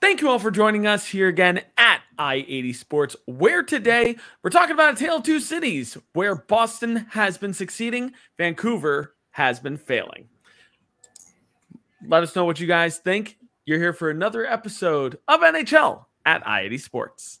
Thank you all for joining us here again at I 80 Sports, where today we're talking about a tale of two cities where Boston has been succeeding, Vancouver has been failing. Let us know what you guys think. You're here for another episode of NHL at I 80 Sports.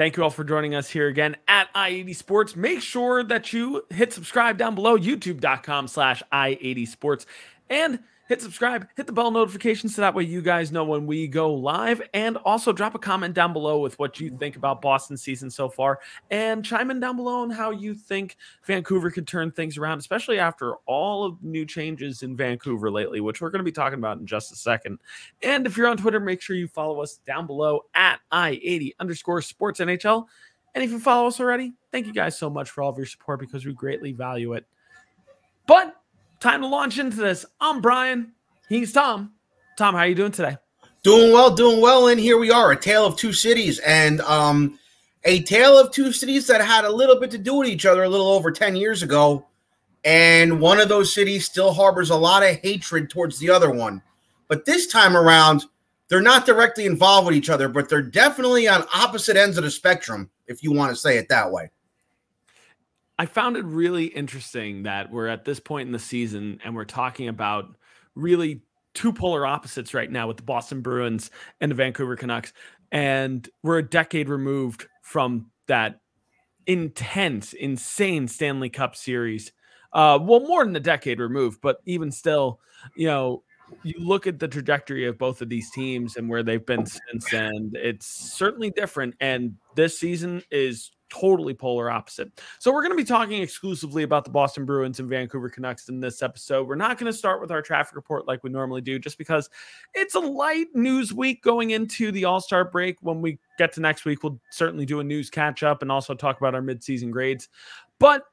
Thank you all for joining us here again at i80 Sports. Make sure that you hit subscribe down below, youtube.com slash i80 Sports. And hit subscribe, hit the bell notification so that way you guys know when we go live. And also drop a comment down below with what you think about Boston season so far. And chime in down below on how you think Vancouver could turn things around, especially after all of the new changes in Vancouver lately, which we're going to be talking about in just a second. And if you're on Twitter, make sure you follow us down below at I80 underscore sports NHL. And if you follow us already, thank you guys so much for all of your support because we greatly value it. But time to launch into this. I'm Brian. He's Tom. Tom, how are you doing today? Doing well, doing well. And here we are, a tale of two cities, and um, a tale of two cities that had a little bit to do with each other a little over ten years ago. And one of those cities still harbors a lot of hatred towards the other one. But this time around, they're not directly involved with each other, but they're definitely on opposite ends of the spectrum, if you want to say it that way. I found it really interesting that we're at this point in the season and we're talking about really two polar opposites right now with the Boston Bruins and the Vancouver Canucks. And we're a decade removed from that intense, insane Stanley Cup series. Uh, well, more than a decade removed, but even still, you know, you look at the trajectory of both of these teams and where they've been since, and it's certainly different. And this season is totally polar opposite. So we're going to be talking exclusively about the Boston Bruins and Vancouver Canucks in this episode. We're not going to start with our traffic report like we normally do just because it's a light news week going into the All-Star break. When we get to next week, we'll certainly do a news catch up and also talk about our midseason grades. But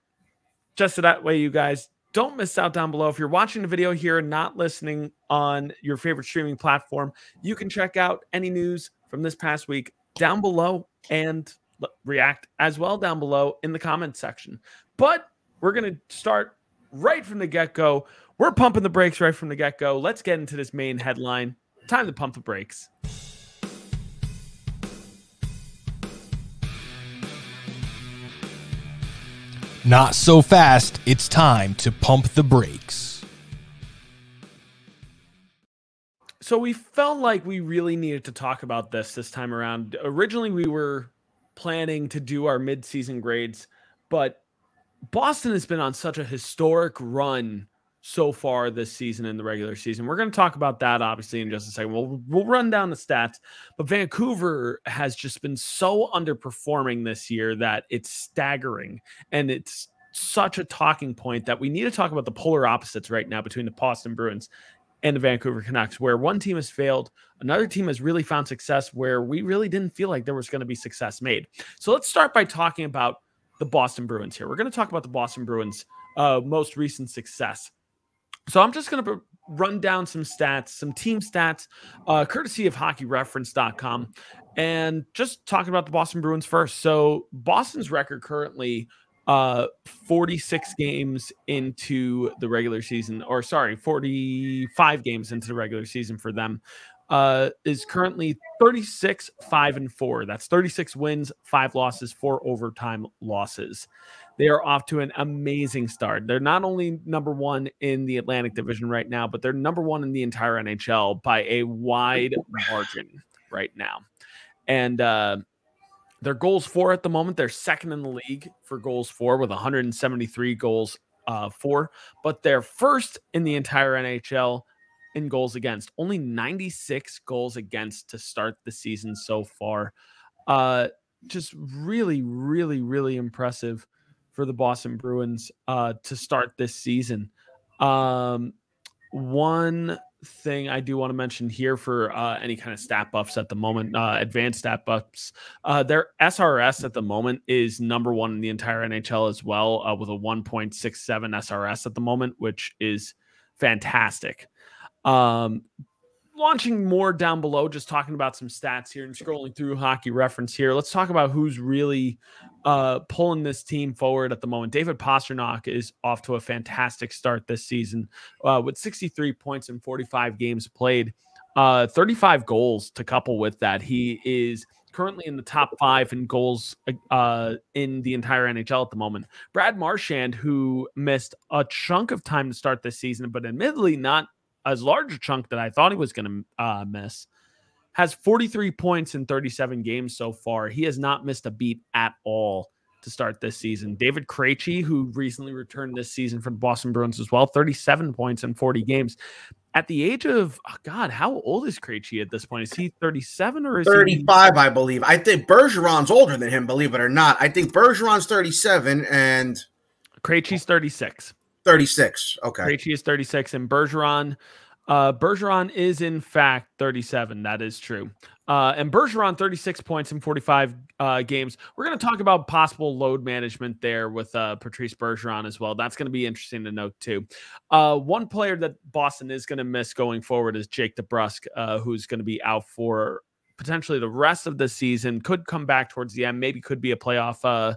just so that way you guys don't miss out down below. If you're watching the video here and not listening on your favorite streaming platform, you can check out any news from this past week down below and react as well down below in the comments section. But we're going to start right from the get go. We're pumping the brakes right from the get go. Let's get into this main headline. Time to pump the brakes. Not so fast. It's time to pump the brakes. So we felt like we really needed to talk about this this time around. Originally, we were planning to do our midseason grades, but Boston has been on such a historic run so far this season in the regular season. We're going to talk about that obviously in just a second. We'll we'll run down the stats, but Vancouver has just been so underperforming this year that it's staggering and it's such a talking point that we need to talk about the polar opposites right now between the Boston Bruins and the Vancouver Canucks, where one team has failed, another team has really found success where we really didn't feel like there was going to be success made. So let's start by talking about the Boston Bruins here. We're going to talk about the Boston Bruins' uh, most recent success. So I'm just going to run down some stats, some team stats, uh, courtesy of hockeyreference.com, and just talking about the Boston Bruins first. So Boston's record currently uh 46 games into the regular season or sorry 45 games into the regular season for them uh is currently 36 5 and 4 that's 36 wins 5 losses 4 overtime losses. They are off to an amazing start. They're not only number 1 in the Atlantic division right now but they're number 1 in the entire NHL by a wide margin right now. And uh their goals for at the moment, they're second in the league for goals for with 173 goals uh, for, but they're first in the entire NHL in goals against. Only 96 goals against to start the season so far. Uh, just really, really, really impressive for the Boston Bruins uh, to start this season. Um, one thing I do want to mention here for uh, any kind of stat buffs at the moment, uh, advanced stat buffs, uh, their SRS at the moment is number one in the entire NHL as well, uh, with a 1.67 SRS at the moment, which is fantastic. Um, launching more down below, just talking about some stats here and scrolling through hockey reference here. Let's talk about who's really uh, pulling this team forward at the moment. David Pastrnak is off to a fantastic start this season uh, with 63 points in 45 games played, uh, 35 goals to couple with that. He is currently in the top five in goals uh, in the entire NHL at the moment. Brad Marchand, who missed a chunk of time to start this season, but admittedly not as large a chunk that I thought he was going to uh, miss, has 43 points in 37 games so far. He has not missed a beat at all to start this season. David Krejci, who recently returned this season from Boston Bruins as well, 37 points in 40 games. At the age of oh God, how old is Krejci at this point? Is he 37 or is 35? He... I believe. I think Bergeron's older than him, believe it or not. I think Bergeron's 37 and Krejci's 36. 36. Okay. Krejci is 36 and Bergeron uh, Bergeron is in fact 37. That is true. Uh, and Bergeron 36 points in 45 uh, games. We're going to talk about possible load management there with uh, Patrice Bergeron as well. That's going to be interesting to note too. Uh, one player that Boston is going to miss going forward is Jake DeBrusk, uh, who's going to be out for potentially the rest of the season. Could come back towards the end. Maybe could be a playoff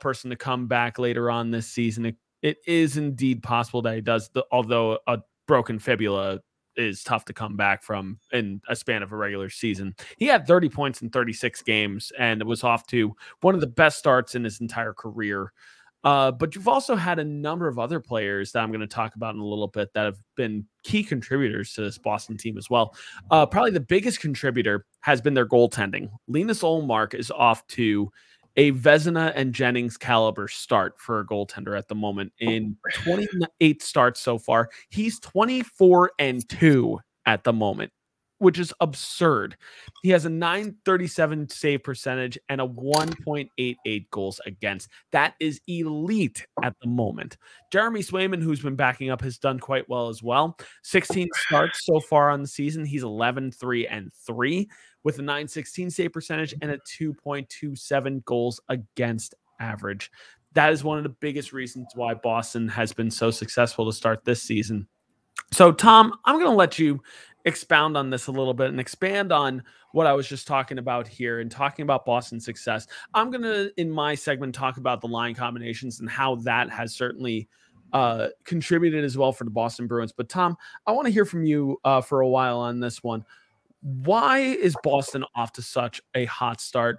person to come back later on this season. It, it is indeed possible that he does, the, although a broken fibula is tough to come back from in a span of a regular season. He had 30 points in 36 games and was off to one of the best starts in his entire career. Uh, but you've also had a number of other players that I'm going to talk about in a little bit that have been key contributors to this Boston team as well. Uh, probably the biggest contributor has been their goaltending. Linus Ullmark is off to a Vezina and Jennings caliber start for a goaltender at the moment oh, in 28 starts so far. He's 24 and 2 at the moment, which is absurd. He has a 937 save percentage and a 1.88 goals against. That is elite at the moment. Jeremy Swayman, who's been backing up, has done quite well as well. 16 starts so far on the season. He's 11 3 and 3 with a 916 save percentage and a 2.27 goals against average. That is one of the biggest reasons why Boston has been so successful to start this season. So, Tom, I'm going to let you expound on this a little bit and expand on what I was just talking about here and talking about Boston's success. I'm going to, in my segment, talk about the line combinations and how that has certainly uh, contributed as well for the Boston Bruins. But, Tom, I want to hear from you uh, for a while on this one. Why is Boston off to such a hot start?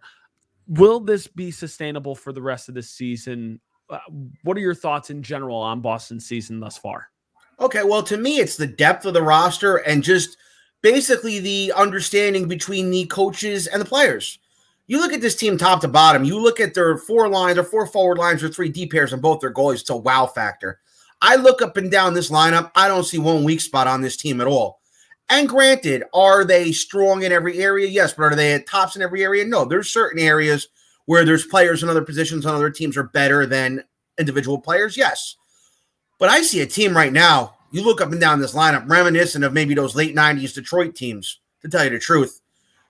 Will this be sustainable for the rest of the season? Uh, what are your thoughts in general on Boston's season thus far? Okay, well, to me, it's the depth of the roster and just basically the understanding between the coaches and the players. You look at this team top to bottom, you look at their four lines or four forward lines or three deep pairs and both their goalies. It's a wow factor. I look up and down this lineup. I don't see one weak spot on this team at all. And granted, are they strong in every area? Yes, but are they at tops in every area? No. There's certain areas where there's players in other positions on other teams are better than individual players. Yes. But I see a team right now. You look up and down this lineup, reminiscent of maybe those late 90s Detroit teams, to tell you the truth.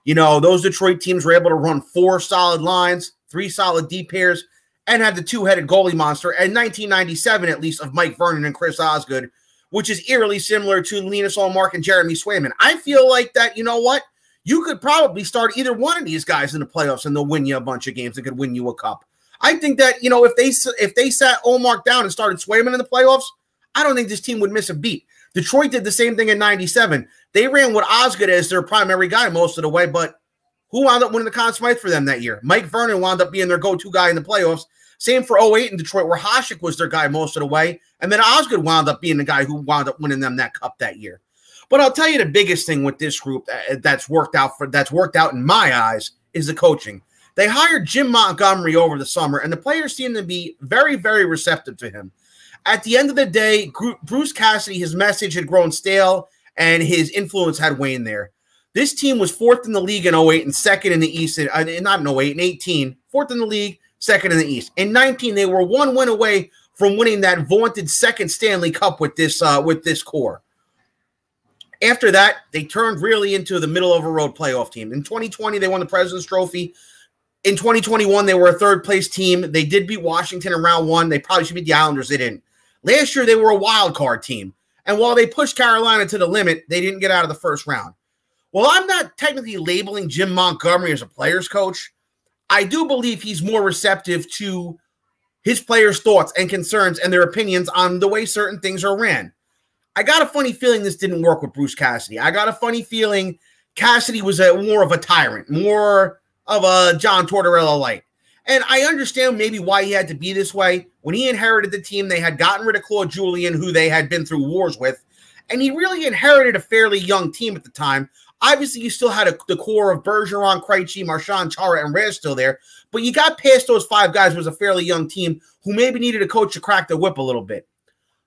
You know, those Detroit teams were able to run four solid lines, three solid deep pairs, and had the two headed goalie monster. And 1997, at least, of Mike Vernon and Chris Osgood, which is eerily similar to Linus Ullmark and Jeremy Swayman. I feel like that, you know what? You could probably start either one of these guys in the playoffs and they'll win you a bunch of games and could win you a cup. I think that, you know, if they if they sat Ullmark down and started Swayman in the playoffs, I don't think this team would miss a beat. Detroit did the same thing in 97. They ran with Osgood as their primary guy most of the way, but who wound up winning the Conn Smythe for them that year? Mike Vernon wound up being their go-to guy in the playoffs, same for 08 in Detroit, where Hasek was their guy most of the way. And then Osgood wound up being the guy who wound up winning them that cup that year. But I'll tell you the biggest thing with this group that's worked out for that's worked out in my eyes is the coaching. They hired Jim Montgomery over the summer, and the players seem to be very, very receptive to him. At the end of the day, Bruce Cassidy, his message had grown stale, and his influence had waned there. This team was fourth in the league in 08 and second in the East, uh, not in 08, in 18, fourth in the league, second in the East. In 19, they were one win away from winning that vaunted second Stanley Cup with this uh, with this core. After that, they turned really into the middle of a road playoff team. In 2020, they won the President's Trophy. In 2021, they were a third place team. They did beat Washington in round one. They probably should beat the Islanders. They didn't. Last year, they were a wild card team. And while they pushed Carolina to the limit, they didn't get out of the first round. Well, I'm not technically labeling Jim Montgomery as a player's coach. I do believe he's more receptive to his players' thoughts and concerns and their opinions on the way certain things are ran. I got a funny feeling this didn't work with Bruce Cassidy. I got a funny feeling Cassidy was a more of a tyrant, more of a John Tortorella light. And I understand maybe why he had to be this way. When he inherited the team, they had gotten rid of Claude Julien, who they had been through wars with. And he really inherited a fairly young team at the time. Obviously, you still had a, the core of Bergeron, Krejci, Marchand, Chara, and Raz still there. But you got past those five guys was a fairly young team who maybe needed a coach to crack the whip a little bit.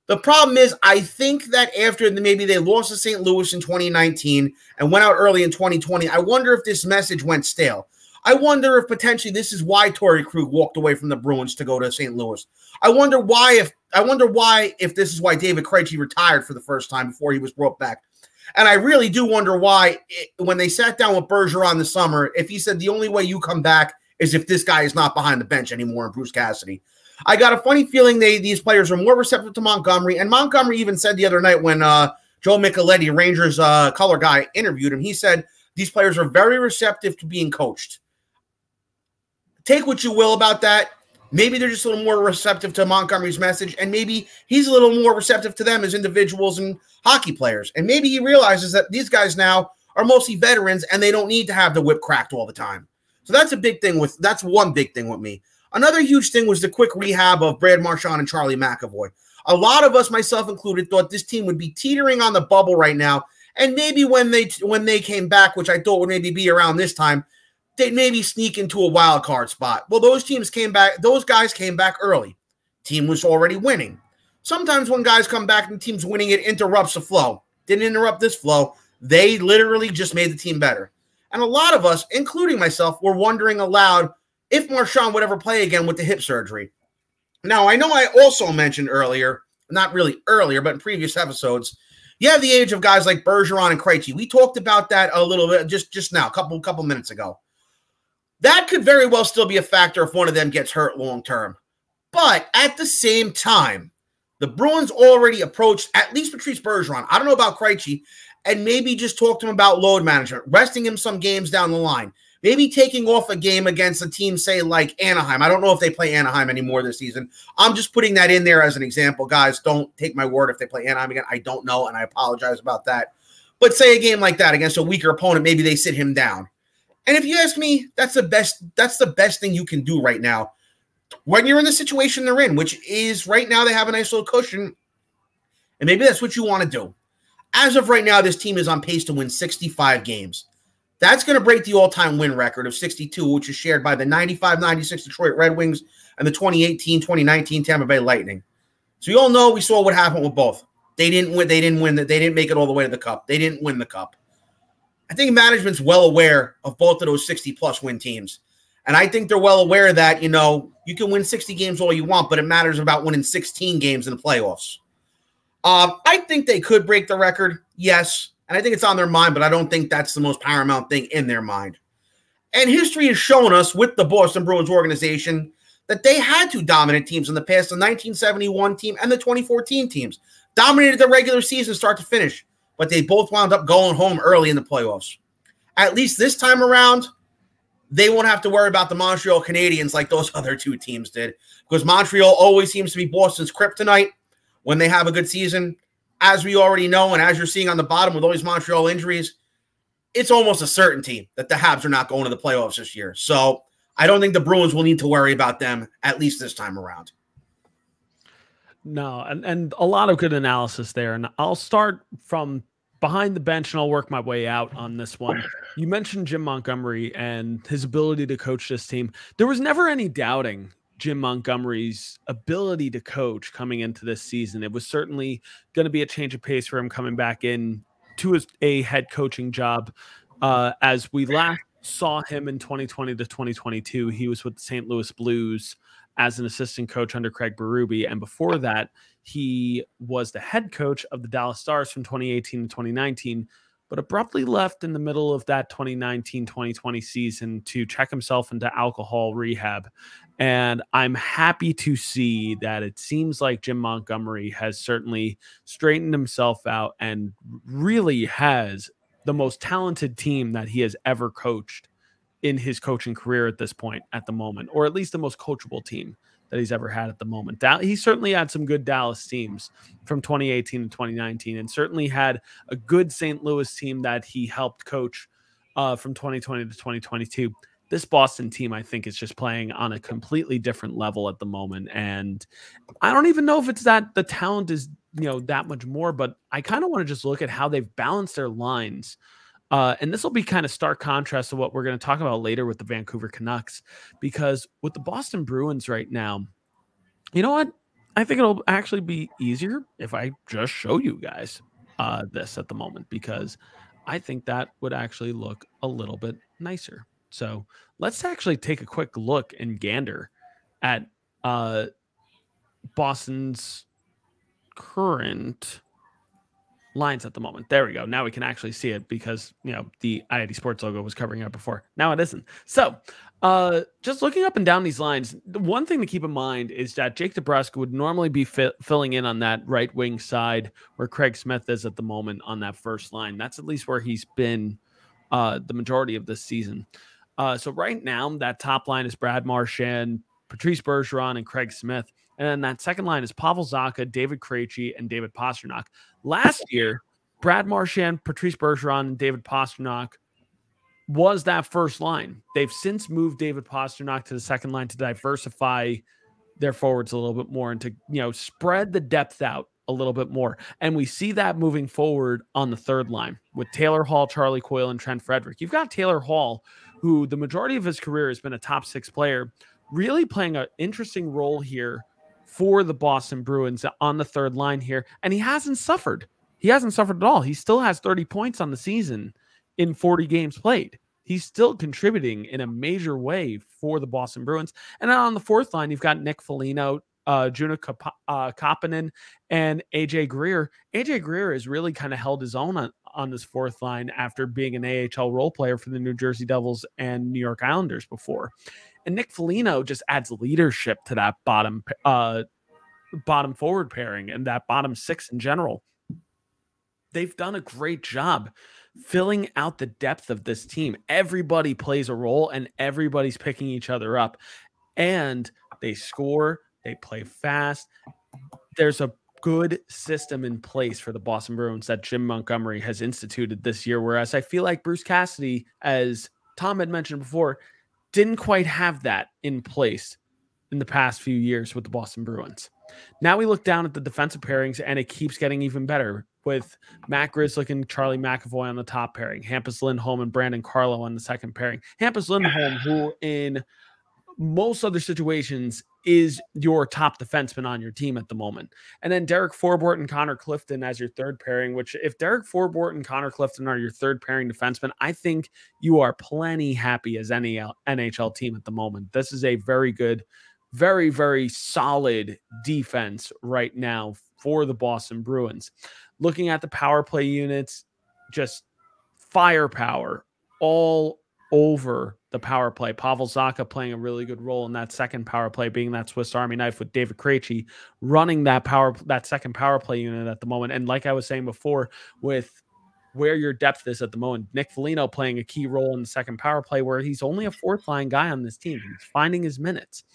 The problem is, I think that after maybe they lost to St. Louis in 2019 and went out early in 2020, I wonder if this message went stale. I wonder if potentially this is why Torey Krug walked away from the Bruins to go to St. Louis. I wonder why if I wonder why if this is why David Krejci retired for the first time before he was brought back. And I really do wonder why it, when they sat down with Bergeron this summer, if he said the only way you come back is if this guy is not behind the bench anymore and Bruce Cassidy. I got a funny feeling they these players are more receptive to Montgomery. And Montgomery even said the other night when uh, Joe Micheletti, Rangers uh, color guy, interviewed him, he said these players are very receptive to being coached. Take what you will about that. Maybe they're just a little more receptive to Montgomery's message, and maybe he's a little more receptive to them as individuals and hockey players. And maybe he realizes that these guys now are mostly veterans and they don't need to have the whip cracked all the time. So that's a big thing with that's one big thing with me. Another huge thing was the quick rehab of Brad Marchand and Charlie McAvoy. A lot of us, myself included, thought this team would be teetering on the bubble right now. And maybe when they when they came back, which I thought would maybe be around this time, maybe sneak into a wild card spot. Well, those teams came back, those guys came back early. Team was already winning. Sometimes when guys come back and the team's winning, it interrupts the flow. Didn't interrupt this flow. They literally just made the team better. And a lot of us, including myself, were wondering aloud if Marchand would ever play again with the hip surgery. Now, I know I also mentioned earlier, not really earlier, but in previous episodes, you have the age of guys like Bergeron and Krejci. We talked about that a little bit just just now, a couple couple minutes ago. That could very well still be a factor if one of them gets hurt long term. But at the same time, the Bruins already approached at least Patrice Bergeron. I don't know about Krejci, and maybe just talk to him about load management, resting him some games down the line. Maybe taking off a game against a team, say like Anaheim. I don't know if they play Anaheim anymore this season. I'm just putting that in there as an example, guys. Don't take my word if they play Anaheim again. I don't know, and I apologize about that. But say a game like that against a weaker opponent, maybe they sit him down. And if you ask me, that's the best. That's the best thing you can do right now when you're in the situation they're in, which is right now they have a nice little cushion, and maybe that's what you want to do. As of right now, this team is on pace to win 65 games. That's going to break the all-time win record of 62, which is shared by the 95-96 Detroit Red Wings and the 2018-2019 Tampa Bay Lightning. So you all know we saw what happened with both. They didn't win. They didn't win. They didn't make it all the way to the cup. They didn't win the cup. I think management's well aware of both of those 60 plus win teams. And I think they're well aware that, you know, you can win 60 games all you want, but it matters about winning 16 games in the playoffs. Um, I think they could break the record, yes. And I think it's on their mind, but I don't think that's the most paramount thing in their mind. And history has shown us with the Boston Bruins organization that they had two dominant teams in the past the 1971 team and the 2014 teams. Dominated the regular season start to finish but they both wound up going home early in the playoffs. At least this time around, they won't have to worry about the Montreal Canadiens like those other two teams did because Montreal always seems to be Boston's kryptonite when they have a good season. As we already know, and as you're seeing on the bottom with all these Montreal injuries, it's almost a certainty that the Habs are not going to the playoffs this year. So I don't think the Bruins will need to worry about them at least this time around. No, and, and a lot of good analysis there. And I'll start from behind the bench and I'll work my way out on this one. You mentioned Jim Montgomery and his ability to coach this team. There was never any doubting Jim Montgomery's ability to coach coming into this season. It was certainly going to be a change of pace for him coming back in to his, a head coaching job. Uh, as we last saw him in 2020 to 2022, he was with the St. Louis Blues as an assistant coach under Craig Berube. And before that, he was the head coach of the Dallas Stars from 2018 to 2019, but abruptly left in the middle of that 2019 2020 season to check himself into alcohol rehab. And I'm happy to see that it seems like Jim Montgomery has certainly straightened himself out and really has the most talented team that he has ever coached in his coaching career at this point, at the moment, or at least the most coachable team that he's ever had at the moment. He certainly had some good Dallas teams from 2018 to 2019, and certainly had a good St. Louis team that he helped coach uh, from 2020 to 2022. This Boston team, I think, is just playing on a completely different level at the moment, and I don't even know if it's that the talent is you know that much more, but I kind of want to just look at how they've balanced their lines. Uh, and this will be kind of stark contrast to what we're going to talk about later with the Vancouver Canucks, because with the Boston Bruins right now, you know what? I think it'll actually be easier if I just show you guys uh, this at the moment, because I think that would actually look a little bit nicer. So let's actually take a quick look and gander at uh, Boston's current lines at the moment. There we go. Now we can actually see it because you know the i80 Sports logo was covering it before. Now it isn't. So, uh, just looking up and down these lines, the one thing to keep in mind is that Jake DeBrusk would normally be fi- filling in on that right wing side where Craig Smith is at the moment on that first line. That's at least where he's been uh, the majority of this season. Uh, so right now, that top line is Brad Marchand, Patrice Bergeron, and Craig Smith. And then that second line is Pavel Zacha, David Krejci, and David Pastrnak. Last year, Brad Marchand, Patrice Bergeron, and David Pastrnak was that first line. They've since moved David Pastrnak to the second line to diversify their forwards a little bit more and to you know spread the depth out a little bit more. And we see that moving forward on the third line with Taylor Hall, Charlie Coyle, and Trent Frederic. You've got Taylor Hall, who the majority of his career has been a top six player, really playing an interesting role here for the Boston Bruins on the third line here, and he hasn't suffered. He hasn't suffered at all. He still has 30 points on the season in 40 games played. He's still contributing in a major way for the Boston Bruins. And then on the fourth line, you've got Nick Foligno, uh, Juna Kop- uh, and AJ Greer. AJ Greer has really kind of held his own on, on this fourth line after being an AHL role player for the New Jersey Devils and New York Islanders before. And Nick Foligno just adds leadership to that bottom uh bottom forward pairing and that bottom six in general. They've done a great job filling out the depth of this team. Everybody plays a role and everybody's picking each other up. And they score, they play fast. There's a good system in place for the Boston Bruins that Jim Montgomery has instituted this year. Whereas I feel like Bruce Cassidy, as Tom had mentioned before, didn't quite have that in place in the past few years with the Boston Bruins. Now we look down at the defensive pairings and it keeps getting even better with Matt Grzelcyk and Charlie McAvoy on the top pairing, Hampus Lindholm and Brandon Carlo on the second pairing. Hampus Lindholm, who in most other situations is your top defenseman on your team at the moment. And then Derek Forbort and Connor Clifton as your third pairing, which if Derek Forbort and Connor Clifton are your third pairing defenseman, I think you are plenty happy as any NHL team at the moment. This is a very good, very, very solid defense right now for the Boston Bruins. Looking at the power play units, just firepower all over the power play. Pavel Zacha playing a really good role in that second power play, being that Swiss Army knife with David Krejci running that power that second power play unit at the moment. And like I was saying before, with where your depth is at the moment, Nick Foligno playing a key role in the second power play, where he's only a fourth line guy on this team. He's finding his minutes.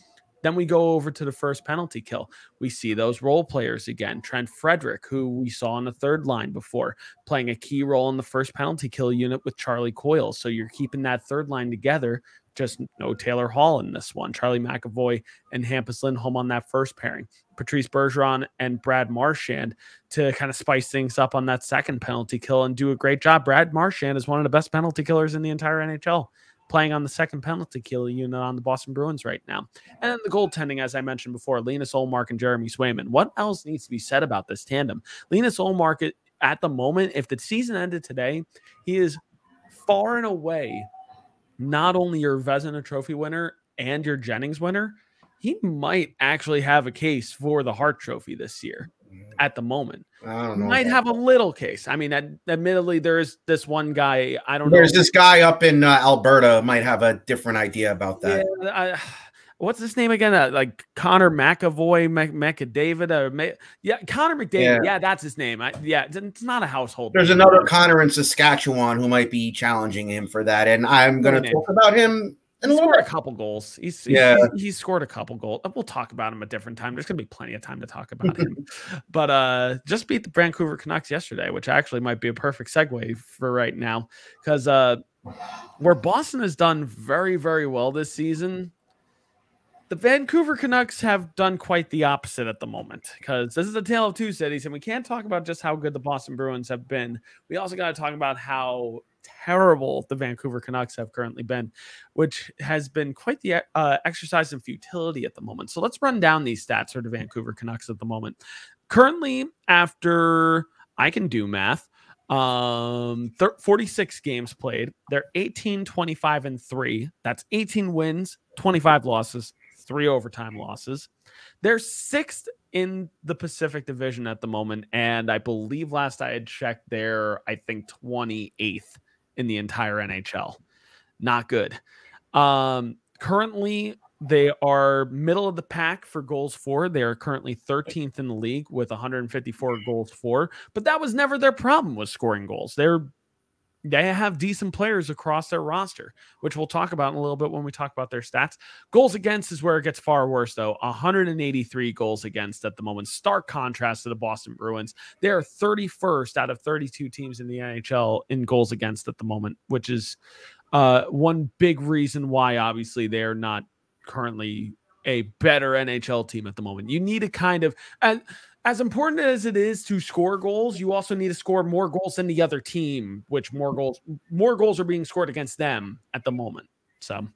Then we go over to the first penalty kill. We see those role players again. Trent Frederic, who we saw on the third line before, playing a key role in the first penalty kill unit with Charlie Coyle. So you're keeping that third line together. Just no Taylor Hall in this one. Charlie McAvoy and Hampus Lindholm on that first pairing. Patrice Bergeron and Brad Marchand to kind of spice things up on that second penalty kill and do a great job. Brad Marchand is one of the best penalty killers in the entire NHL playing on the second penalty kill unit on the Boston Bruins right now. And then the goaltending, as I mentioned before, Linus Ullmark and Jeremy Swayman. What else needs to be said about this tandem? Linus Ullmark, at the moment, if the season ended today, he is far and away not only your Vezina Trophy winner and your Jennings winner, he might actually have a case for the Hart Trophy this year at the moment. I don't know. Might have a little case. I mean, ad- admittedly, there's this one guy. I don't There's know. this guy up in uh, Alberta might have a different idea about that. Yeah, I, what's his name again? Uh, like Connor McAvoy, Mc, McDavid, or Ma- yeah, Connor McDavid. Yeah. Yeah. that's his name. I, yeah, it's, it's not a household. There's name. another Connor in Saskatchewan who might be challenging him for that, and I'm going to talk about him in a He little scored a couple goals. He's, he's Yeah. he's, he's scored a couple goals. We'll talk about him a different time. There's gonna be plenty of time to talk about him. but uh just beat the Vancouver Canucks yesterday, which actually might be a perfect segue for right now. Because uh where Boston has done very, very well this season, the Vancouver Canucks have done quite the opposite at the moment. Because this is a tale of two cities, and we can't talk about just how good the Boston Bruins have been. We also got to talk about how terrible the Vancouver Canucks have currently been which has been quite the uh, exercise in futility at the moment. So let's run down these stats for the Vancouver Canucks at the moment. Currently, after I can do math, um, thir- 46 games played, they're 18, 25, and three. That's 18 wins, 25 losses, three overtime losses. They're sixth in the Pacific Division at the moment. And I believe last I had checked, they're, I think, 28th in the entire NHL. Not good. Um, currently, they are middle of the pack for goals for. They are currently 13th in the league with 154 goals for. But that was never their problem was scoring goals. They're they have decent players across their roster, which we'll talk about in a little bit when we talk about their stats. Goals against is where it gets far worse, though. 183 goals against at the moment. Stark contrast to the Boston Bruins. They are 31st out of 32 teams in the NHL in goals against at the moment, which is uh, one big reason why, obviously, they are not currently a better NHL team at the moment. You need to kind of, and as important as it is to score goals, you also need to score more goals than the other team, which more goals, more goals are being scored against them at the moment. So,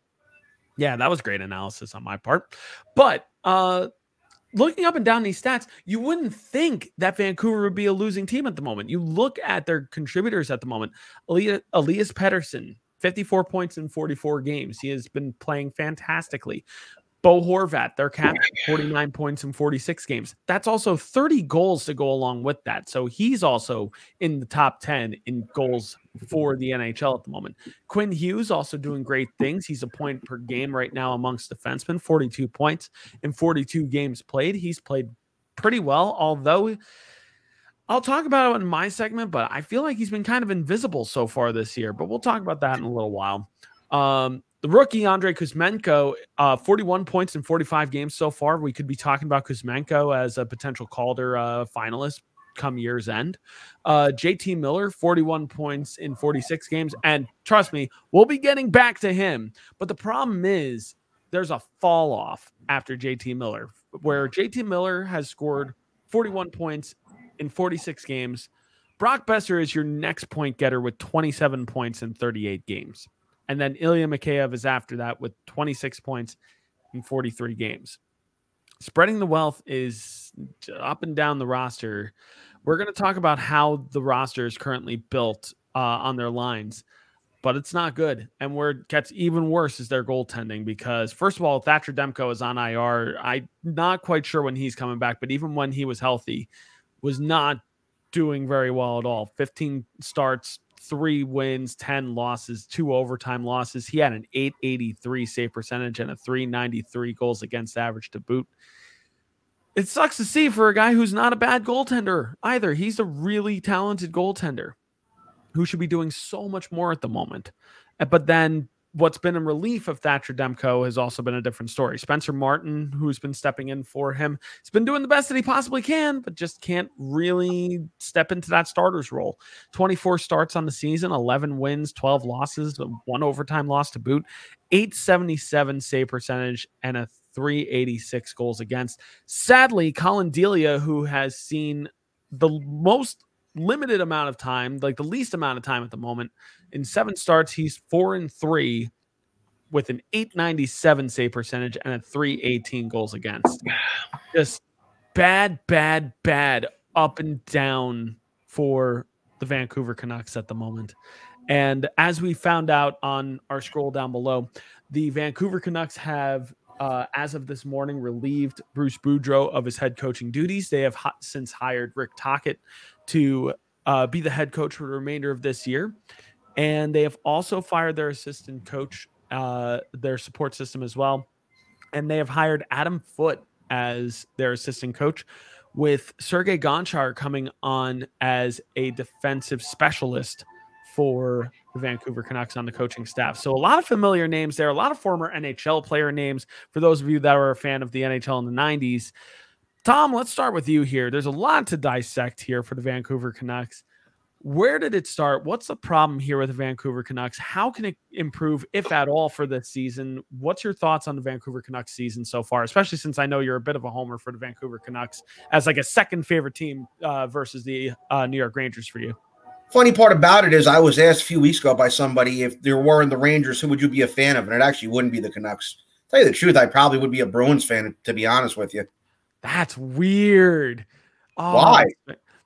yeah, that was great analysis on my part. But uh, looking up and down these stats, you wouldn't think that Vancouver would be a losing team at the moment. You look at their contributors at the moment. Elias, Elias Pettersson, 54 points in 44 games. He has been playing fantastically. Bo Horvat, their captain, 49 points in 46 games. That's also 30 goals to go along with that. So he's also in the top 10 in goals for the NHL at the moment. Quinn Hughes also doing great things. He's a point per game right now amongst defensemen, 42 points in 42 games played. He's played pretty well, although I'll talk about it in my segment, but I feel like he's been kind of invisible so far this year. But we'll talk about that in a little while. Um, the rookie Andrei Kuzmenko, uh, 41 points in 45 games so far. We could be talking about Kuzmenko as a potential Calder uh, finalist come year's end. Uh, JT Miller, 41 points in 46 games. And trust me, we'll be getting back to him. But the problem is there's a fall off after JT Miller, where JT Miller has scored 41 points in 46 games. Brock Boeser is your next point getter with 27 points in 38 games. And then Ilya Mikheyev is after that with 26 points in 43 games. Spreading the wealth is up and down the roster. We're going to talk about how the roster is currently built uh, on their lines, but it's not good. And where it gets even worse is their goaltending because, first of all, Thatcher Demko is on IR. I'm not quite sure when he's coming back, but even when he was healthy, was not doing very well at all. 15 starts, three wins, 10 losses, two overtime losses. He had an 883 save percentage and a 393 goals against average to boot. It sucks to see for a guy who's not a bad goaltender either. He's a really talented goaltender who should be doing so much more at the moment. But then what's been in relief of Thatcher Demko has also been a different story. Spencer Martin, who's been stepping in for him, has been doing the best that he possibly can, but just can't really step into that starter's role. 24 starts on the season, 11 wins, 12 losses, one overtime loss to boot, 877 save percentage, and a 386 goals against. Sadly, Collin Delia, who has seen the most limited amount of time, like the least amount of time at the moment, in seven starts, he's four and three with an 897 save percentage and a 318 goals against. Just bad, bad, bad up and down for the Vancouver Canucks at the moment. And as we found out on our scroll down below, the Vancouver Canucks have uh, as of this morning, relieved Bruce Boudreau of his head coaching duties. They have ha- since hired Rick Tocchet to uh, be the head coach for the remainder of this year. And they have also fired their assistant coach, uh, their support system as well. And they have hired Adam Foote as their assistant coach, with Sergey Gonchar coming on as a defensive specialist for the Vancouver Canucks on the coaching staff. So a lot of familiar names there, a lot of former NHL player names for those of you that are a fan of the NHL in the 90s. Tom, let's start with you here. There's a lot to dissect here for the Vancouver Canucks. Where did it start? What's the problem here with the Vancouver Canucks? How can it improve, if at all, for this season? What's your thoughts on the Vancouver Canucks season so far, especially since I know you're a bit of a homer for the Vancouver Canucks as like a second favorite team uh, versus the uh, New York Rangers for you? Funny part about it is, I was asked a few weeks ago by somebody if there were in the Rangers, who would you be a fan of? And it actually wouldn't be the Canucks. tell you the truth, I probably would be a Bruins fan, to be honest with you. That's weird. Oh, Why?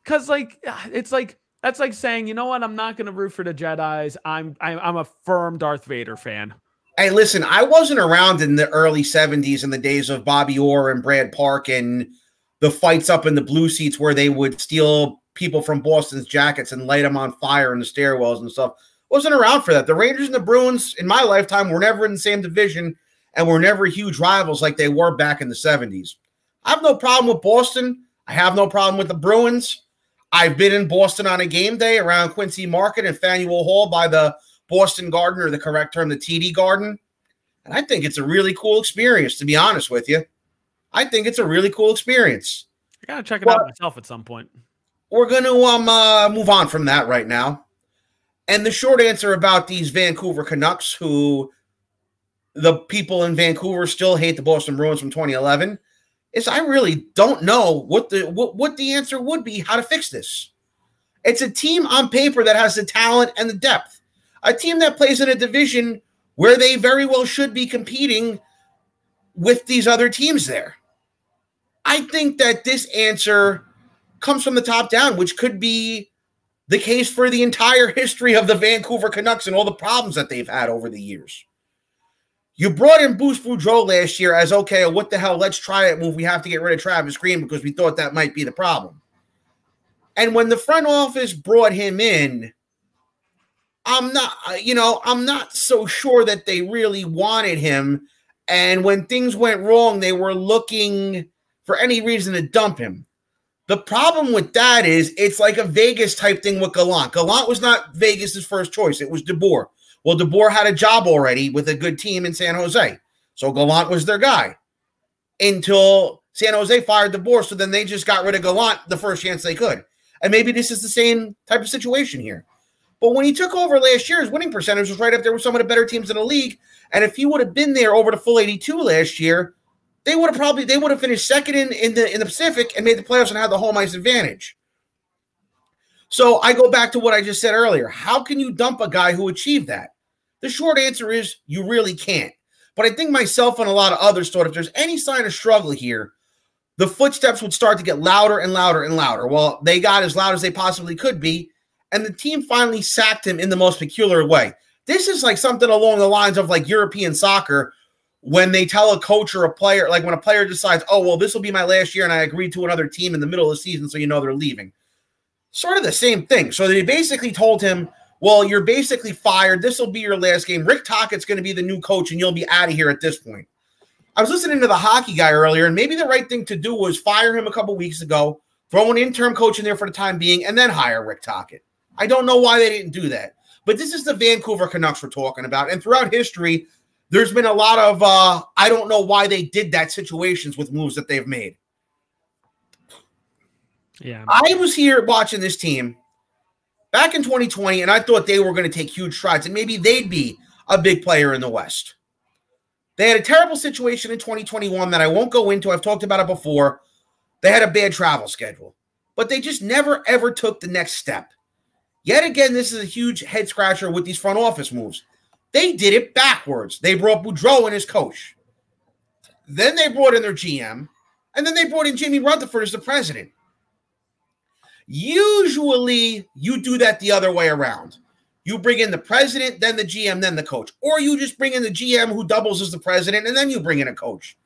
Because like it's like that's like saying, you know what, I'm not going to root for the Jedi's. I'm I'm a firm Darth Vader fan. Hey, listen, I wasn't around in the early '70s in the days of Bobby Orr and Brad Park and the fights up in the blue seats where they would steal people from Boston's jackets and light them on fire in the stairwells and stuff. Wasn't around for that. The Rangers and the Bruins in my lifetime were never in the same division and were never huge rivals like they were back in the 70s. I have no problem with Boston. I have no problem with the Bruins. I've been in Boston on a game day around Quincy Market and Faneuil Hall by the Boston Garden, or the correct term, the TD Garden. And I think it's a really cool experience, to be honest with you. I think it's a really cool experience. I gotta check it out myself at some point we're going to um uh, move on from that right now. And the short answer about these Vancouver Canucks, who the people in Vancouver still hate the Boston Bruins from 2011, is I really don't know what the what, what the answer would be how to fix this. It's a team on paper that has the talent and the depth. A team that plays in a division where they very well should be competing with these other teams there. I think that this answer comes from the top down, which could be the case for the entire history of the Vancouver Canucks and all the problems that they've had over the years. You brought in Bruce Boudreau last year as okay, what the hell? Let's try it. Move. We have to get rid of Travis Green because we thought that might be the problem. And when the front office brought him in, I'm not, uh, you know, I'm not so sure that they really wanted him. And when things went wrong, they were looking for any reason to dump him. The problem with that is it's like a Vegas type thing with Gallant. Gallant was not Vegas's first choice. It was DeBoer. Well, DeBoer had a job already with a good team in San Jose. So Gallant was their guy until San Jose fired DeBoer. So then they just got rid of Gallant the first chance they could. And maybe this is the same type of situation here. But when he took over last year, his winning percentage was right up there with some of the better teams in the league. And if he would have been there over the full 82 last year, they would have probably they would have finished second in, in the in the Pacific and made the playoffs and had the home ice advantage. So I go back to what I just said earlier. How can you dump a guy who achieved that? The short answer is you really can't. But I think myself and a lot of others thought if there's any sign of struggle here, the footsteps would start to get louder and louder and louder. Well, they got as loud as they possibly could be, and the team finally sacked him in the most peculiar way. This is like something along the lines of like European soccer, when they tell a coach or a player, like when a player decides, oh, well, this will be my last year and I agreed to another team in the middle of the season, so you know they're leaving. Sort of the same thing. So they basically told him, well, you're basically fired. This will be your last game. Rick Tocchet's going to be the new coach and you'll be out of here at this point. I was listening to the hockey guy earlier, and maybe the right thing to do was fire him a couple weeks ago, throw an interim coach in there for the time being, and then hire Rick Tockett. I don't know why they didn't do that. But this is the Vancouver Canucks we're talking about. And throughout history, there's been a lot of uh, I don't know why they did that situations with moves that they've made. Yeah. I was here watching this team back in 2020, and I thought they were going to take huge strides, and maybe they'd be a big player in the West. They had a terrible situation in 2021 that I won't go into. I've talked about it before. They had a bad travel schedule, but they just never ever took the next step. Yet again, this is a huge head scratcher with these front office moves. They did it backwards. They brought Boudreau and his coach. Then they brought in their GM, and then they brought in Jimmy Rutherford as the president. Usually, you do that the other way around. You bring in the president, then the GM, then the coach. Or you just bring in the GM who doubles as the president, and then you bring in a coach.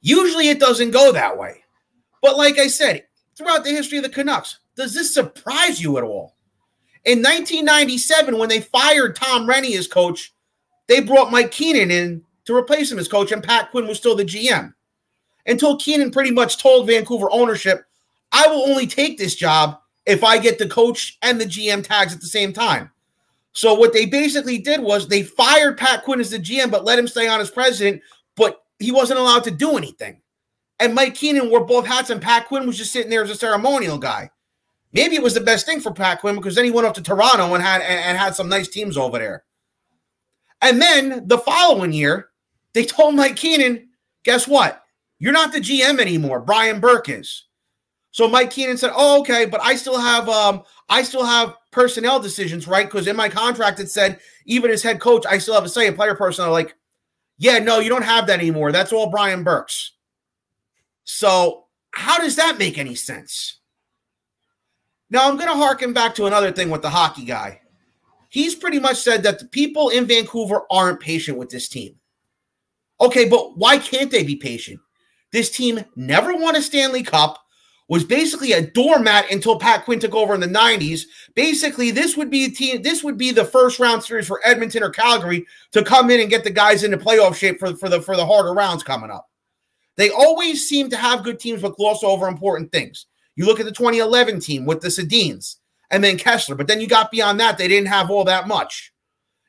Usually it doesn't go that way. But like I said, throughout the history of the Canucks, does this surprise you at all? In 1997, when they fired Tom Renney as coach, they brought Mike Keenan in to replace him as coach, and Pat Quinn was still the GM. Until Keenan pretty much told Vancouver ownership, I will only take this job if I get the coach and the GM tags at the same time. So what they basically did was they fired Pat Quinn as the GM, but let him stay on as president, but he wasn't allowed to do anything. And Mike Keenan wore both hats, and Pat Quinn was just sitting there as a ceremonial guy. Maybe it was the best thing for Pat Quinn because then he went up to Toronto and had and, and had some nice teams over there. And then the following year, they told Mike Keenan, guess what? You're not the GM anymore. Brian Burke is. So Mike Keenan said, "Oh, okay, but I still have um I still have personnel decisions, right? Because in my contract it said even as head coach, I still have a say in player personnel." Like, yeah, no, you don't have that anymore. That's all Brian Burke's. So how does that make any sense? Now I'm going to harken back to another thing with the hockey guy. He's pretty much said that the people in Vancouver aren't patient with this team. Okay, but why can't they be patient? This team never won a Stanley Cup, was basically a doormat until Pat Quinn took over in the 90s. Basically, this would be a team, this would be the first round series for Edmonton or Calgary to come in and get the guys into playoff shape for, for the for the harder rounds coming up. They always seem to have good teams but gloss over important things. You look at the 2011 team with the Sedins and then Kesler, but then you got beyond that, they didn't have all that much.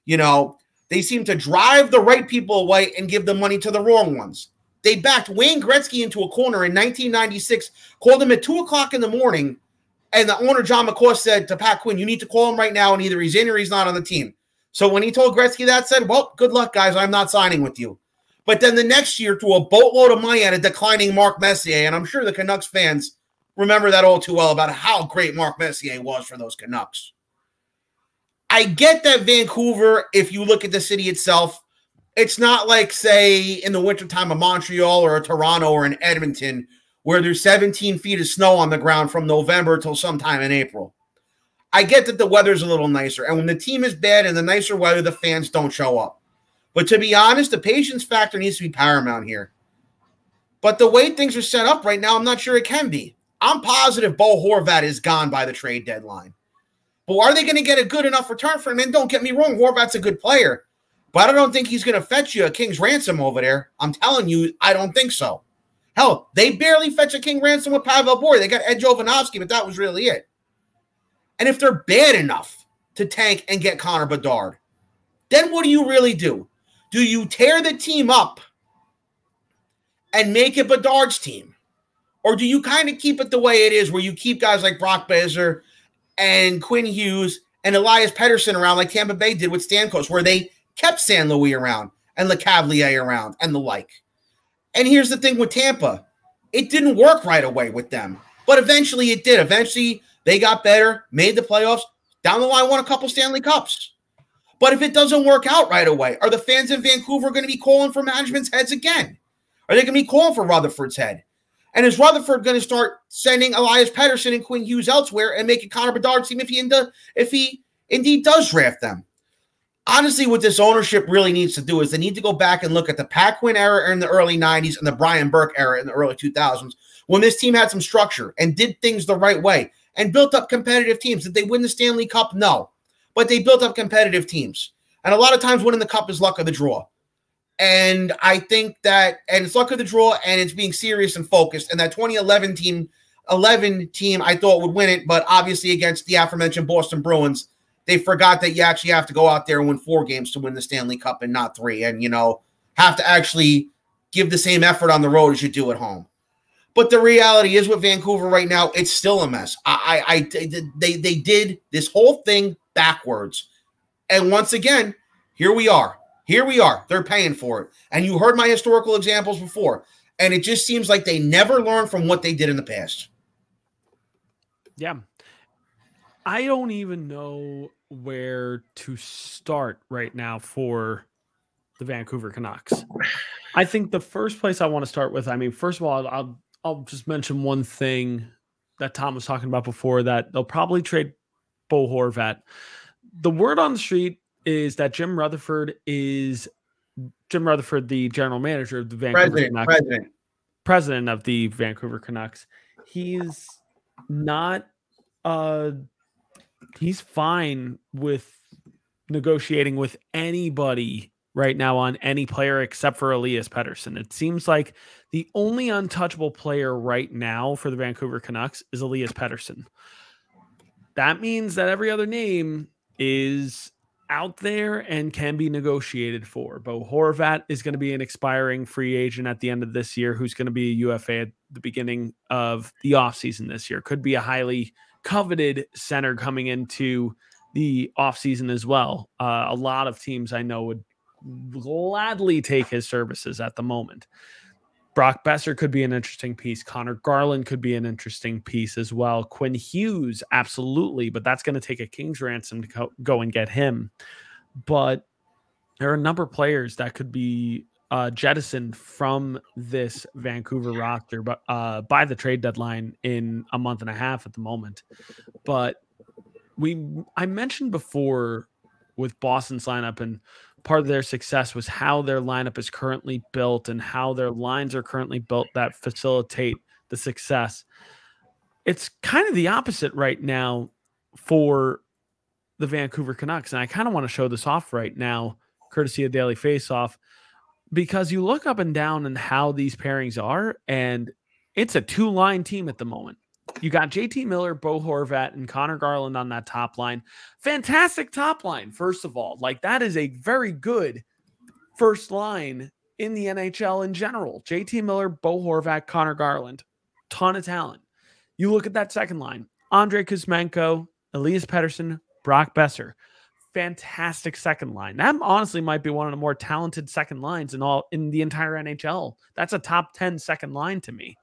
You know, they seem to drive the right people away and give the money to the wrong ones. They backed Wayne Gretzky into a corner in 1996, called him at two o'clock in the morning, and the owner John McCaw said to Pat Quinn, "You need to call him right now, and either he's in or he's not on the team." So when he told Gretzky that, said, "Well, good luck, guys. I'm not signing with you." But then the next year, to a boatload of money at a declining Mark Messier, and I'm sure the Canucks fans remember that all too well about how great Mark Messier was for those Canucks. I get that Vancouver, if you look at the city itself, it's not like, say, in the wintertime of Montreal or Toronto or in Edmonton, where there's 17 feet of snow on the ground from November till sometime in April. I get that the weather's a little nicer. And when the team is bad and the nicer weather, the fans don't show up. But to be honest, the patience factor needs to be paramount here. But the way things are set up right now, I'm not sure it can be. I'm positive Bo Horvat is gone by the trade deadline. But are they going to get a good enough return for him? And don't get me wrong, Horvat's a good player. But I don't think he's going to fetch you a king's ransom over there. I'm telling you, I don't think so. Hell, they barely fetch a king ransom with Pavel Bure. They got Ed Jovanovski, but that was really it. And if they're bad enough to tank and get Connor Bedard, then what do you really do? Do you tear the team up and make it Bedard's team? Or do you kind of keep it the way it is, where you keep guys like Brock Boeser and Quinn Hughes and Elias Pettersson around, like Tampa Bay did with Stamkos, where they kept St. Louis around and Lecavalier around and the like. And here's the thing with Tampa it didn't work right away with them, but eventually it did. Eventually they got better, made the playoffs, down the line, won a couple Stanley Cups. But if it doesn't work out right away, are the fans in Vancouver going to be calling for management's heads again? Are they going to be calling for Rutherford's head? And is Rutherford going to start sending Elias Pettersson and Quinn Hughes elsewhere and making Connor Bedard team if he into, if he indeed does draft them? Honestly, what this ownership really needs to do is they need to go back and look at the Pat Quinn era in the early 90s and the Brian Burke era in the early 2000s when this team had some structure and did things the right way and built up competitive teams. Did they win the Stanley Cup? No. But they built up competitive teams. And a lot of times winning the cup is luck of the draw. And I think that, and it's luck of the draw, and it's being serious and focused. And that 2011 team, 11 team, I thought would win it, but obviously against the aforementioned Boston Bruins, they forgot that you actually have to go out there and win four games to win the Stanley Cup and not three, and you know have to actually give the same effort on the road as you do at home. But the reality is, with Vancouver right now, it's still a mess. I, I, I they, they did this whole thing backwards, and once again, here we are here we are. They're paying for it. And you heard my historical examples before. And it just seems like they never learn from what they did in the past. Yeah. I don't even know where to start right now for the Vancouver Canucks. I think the first place I want to start with, I mean, first of all, I'll I'll just mention one thing that Tom was talking about before that they'll probably trade Bo Horvat the word on the street is that Jim Rutherford is Jim Rutherford, the general manager of the Vancouver President, Canucks, president. president of the Vancouver Canucks. He's not uh he's fine with negotiating with anybody right now on any player except for Elias Pettersson. It seems like the only untouchable player right now for the Vancouver Canucks is Elias Pettersson. That means that every other name is out there and can be negotiated for. Bo Horvat is going to be an expiring free agent at the end of this year, who's going to be a UFA at the beginning of the offseason this year. Could be a highly coveted center coming into the offseason as well. Uh, a lot of teams I know would gladly take his services at the moment. Brock Boeser could be an interesting piece. Conor Garland could be an interesting piece as well. Quinn Hughes, absolutely, but that's going to take a king's ransom to go, go, and get him. But there are a number of players that could be uh, jettisoned from this Vancouver roster, but uh, by the trade deadline in a month and a half at the moment. But we, I mentioned before with Boston's lineup and part of their success was how their lineup is currently built and how their lines are currently built that facilitate the success. It's kind of the opposite right now for the Vancouver Canucks. And I kind of want to show this off right now, courtesy of Daily Faceoff, because you look up and down and how these pairings are, and it's a two line team at the moment. You got JT Miller, Bo Horvat, and Conor Garland on that top line. Fantastic top line, first of all. Like, that is a very good first line in the NHL in general. JT Miller, Bo Horvat, Conor Garland. Ton of talent. You look at that second line Andrei Kuzmenko, Elias Pettersson, Brock Boeser. Fantastic second line. That honestly might be one of the more talented second lines in all in the entire NHL. That's a top 10 second line to me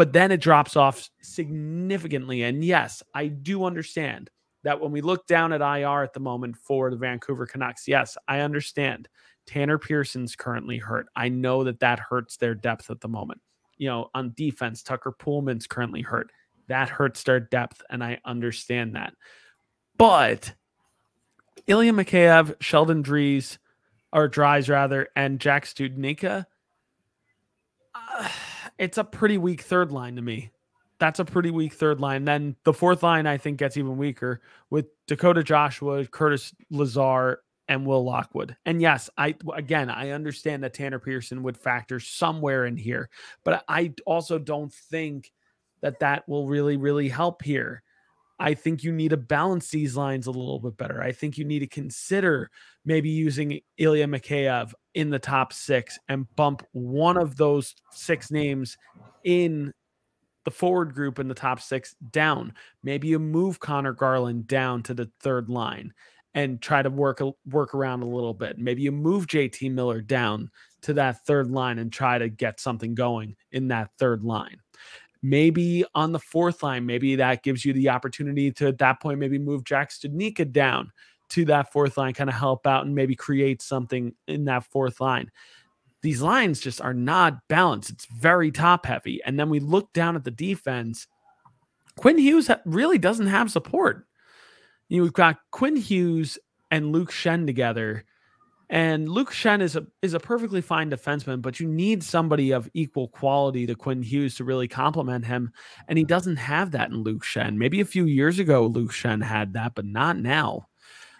but then it drops off significantly. And yes, I do understand that when we look down at IR at the moment for the Vancouver Canucks, yes, I understand Tanner Pearson's currently hurt. I know that that hurts their depth at the moment. You know, on defense, Tucker Poolman's currently hurt. That hurts their depth, and I understand that. But Ilya Mikheyev, Sheldon Dries, or Dries rather, and Jack Studnicka. Uh, it's a pretty weak third line to me. That's a pretty weak third line. Then the fourth line, I think, gets even weaker with Dakota Joshua, Curtis Lazar, and Will Lockwood. And yes, I again I understand that Tanner Pearson would factor somewhere in here, but I also don't think that that will really really help here. I think you need to balance these lines a little bit better. I think you need to consider maybe using Ilya Mikheyev in the top six and bump one of those six names in the forward group in the top six down. Maybe you move Conor Garland down to the third line and try to work work around a little bit. Maybe you move JT Miller down to that third line and try to get something going in that third line. Maybe on the fourth line, maybe that gives you the opportunity to at that point maybe move Jack Studnicka down to that fourth line, kind of help out and maybe create something in that fourth line. These lines just are not balanced. It's very top heavy. And then we look down at the defense. Quinn Hughes really doesn't have support. You we've got Quinn Hughes and Luke Schenn together and Luke Schenn is a is a perfectly fine defenseman, but you need somebody of equal quality to Quinn Hughes to really complement him. And he doesn't have that in Luke Schenn. Maybe a few years ago, Luke Schenn had that, but not now.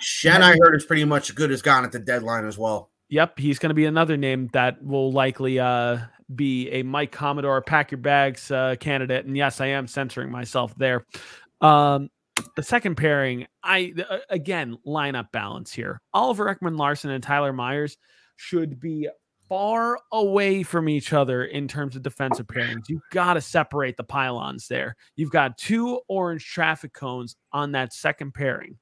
Schenn, I heard, is pretty much good as gone at the deadline as well. Yep, he's going to be another name that will likely uh, be a Mike Commodore pack your bags uh, candidate. And yes, I am censoring myself there. Um, the second pairing, I uh, again lineup balance here. Oliver Ekman Larsson and Tyler Myers should be far away from each other in terms of defensive pairings. You've got to separate the pylons there. You've got two orange traffic cones on that second pairing.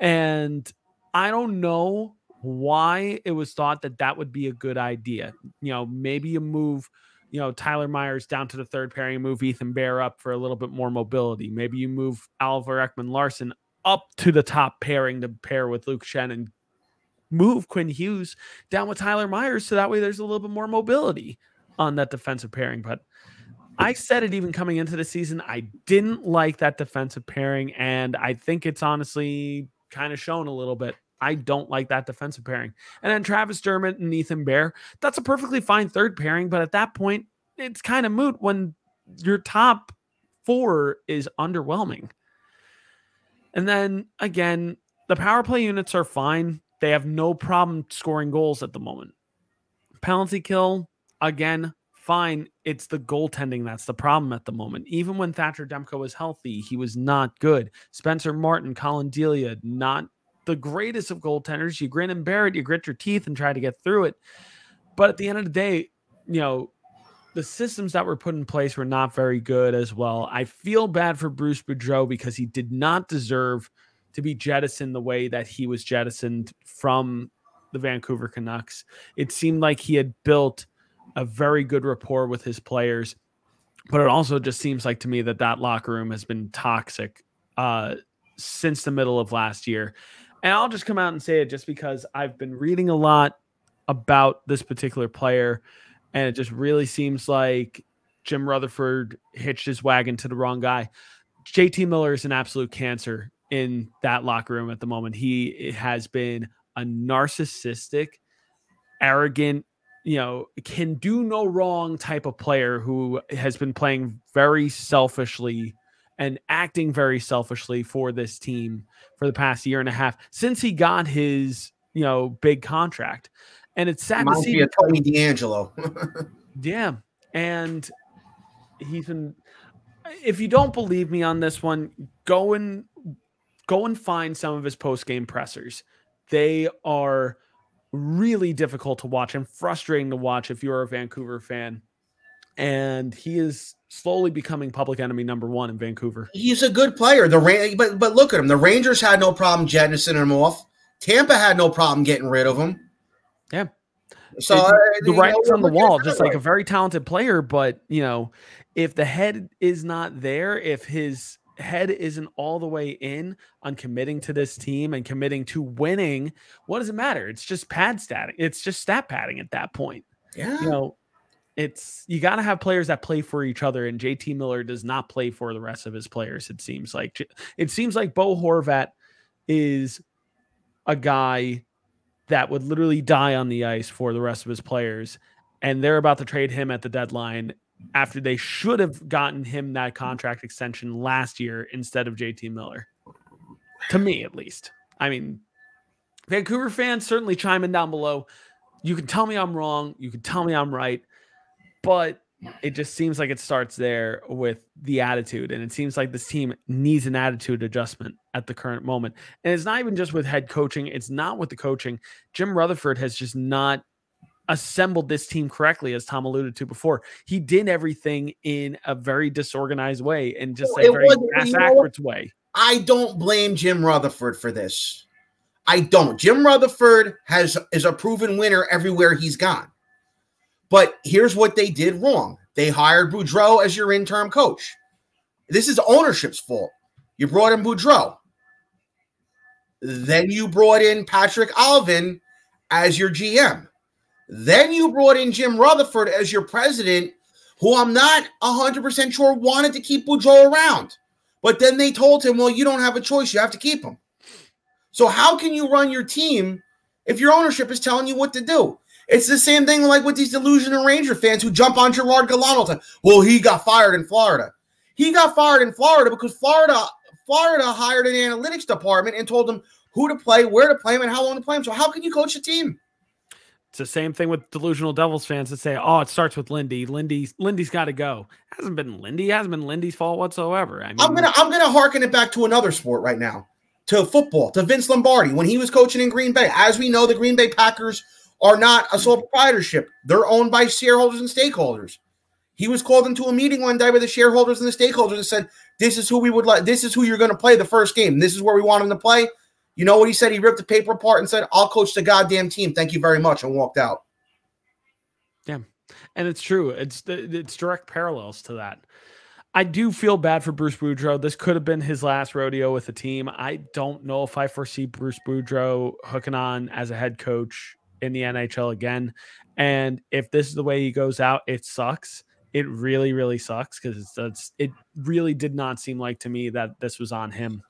And I don't know why it was thought that that would be a good idea. You know, maybe you move you know, Tyler Myers down to the third pairing move Ethan Bear up for a little bit more mobility. Maybe you move Oliver Ekman Larsson up to the top pairing to pair with Luke Schenn and move Quinn Hughes down with Tyler Myers so that way there's a little bit more mobility on that defensive pairing. But I said it even coming into the season. I didn't like that defensive pairing, and I think it's honestly kind of shown a little bit. I don't like that defensive pairing. And then Travis Dermott and Ethan Bear, that's a perfectly fine third pairing, but at that point, it's kind of moot when your top four is underwhelming. And then again, the power play units are fine. They have no problem scoring goals at the moment. Penalty kill, again, fine. It's the goaltending that's the problem at the moment. Even when Thatcher Demko was healthy, he was not good. Spencer Martin, Collin Delia, not the greatest of goaltenders. You grin and bear it, you grit your teeth and try to get through it. But at the end of the day, you know, the systems that were put in place were not very good as well. I feel bad for Bruce Boudreau because he did not deserve to be jettisoned the way that he was jettisoned from the Vancouver Canucks. It seemed like he had built a very good rapport with his players, but it also just seems like to me that that locker room has been toxic uh, since the middle of last year. And I'll just come out and say it just because I've been reading a lot about this particular player, and it just really seems like Jim Rutherford hitched his wagon to the wrong guy. JT Miller is an absolute cancer in that locker room at the moment. He has been a narcissistic, arrogant, you know, can do no wrong type of player who has been playing very selfishly and acting very selfishly for this team for the past year and a half since he got his, you know, big contract. And it's sad Reminds to see me of Tony DeAngelo. yeah. And he's been if you don't believe me on this one, go and go and find some of his post game pressers. They are really difficult to watch and frustrating to watch if you're a Vancouver fan. And he is slowly becoming public enemy number one in Vancouver. He's a good player. The Ra- but but look at him. The Rangers had no problem jettisoning him off. Tampa had no problem getting rid of him. Yeah. So It- uh, the writing's on the look at it wall, just like a very talented player. But you know, if the head is not there, if his head isn't all the way in on committing to this team and committing to winning, what does it matter? It's just pad statting. It's just stat padding at that point. yeah. You know, it's you got to have players that play for each other, and JT Miller does not play for the rest of his players. It seems like it seems like Bo Horvat is a guy that would literally die on the ice for the rest of his players, and they're about to trade him at the deadline after they should have gotten him that contract extension last year instead of JT Miller. To me, at least. I mean, Vancouver fans certainly chime in down below. You can tell me I'm wrong. You can tell me I'm right. But it just seems like it starts there with the attitude. And it seems like this team needs an attitude adjustment at the current moment. And it's not even just with head coaching, it's not with the coaching. Jim Rutherford has just not assembled this team correctly, as Tom alluded to before. He did everything in a very disorganized way and just Well, a very ass you know what? backwards way. I don't blame Jim Rutherford for this. I don't. Jim Rutherford has is a proven winner everywhere he's gone. But here's what they did wrong. They hired Boudreau as your interim coach. This is ownership's fault. You brought in Boudreau. Then you brought in Patrik Allvin as your GM. Then you brought in Jim Rutherford as your president, who I'm not 100% sure wanted to keep Boudreau around. But then they told him, well, you don't have a choice. You have to keep him. So how can you run your team if your ownership is telling you what to do? It's the same thing like with these delusional Ranger fans who jump on Gerard Gallant to, well, he got fired in Florida. He got fired in Florida because Florida Florida hired an analytics department and told them who to play, where to play him, and how long to play him. So how can you coach a team? It's the same thing with delusional Devils fans that say, "Oh, it starts with Lindy. Lindy's Lindy's got to go." hasn't been Lindy. Hasn't been Lindy's fault whatsoever. I mean, I'm gonna I'm gonna harken it back to another sport right now, to football, to Vince Lombardi when he was coaching in Green Bay. As we know, the Green Bay Packers are not a sole mm. proprietorship; they're owned by shareholders and stakeholders. He was called into a meeting one day with the shareholders and the stakeholders and said, "This is who we would like. This is who you're going to play the first game. This is where we want him to play." You know what he said? He ripped the paper apart and said, "I'll coach the goddamn team. Thank you very much," and walked out. Damn and it's true. It's it's direct parallels to that. I do feel bad for Bruce Boudreau. This could have been his last rodeo with the team. I don't know if I foresee Bruce Boudreau hooking on as a head coach in the NHL again. And if this is the way he goes out, it sucks. It really, really sucks because it's, it's it really did not seem like to me that this was on him.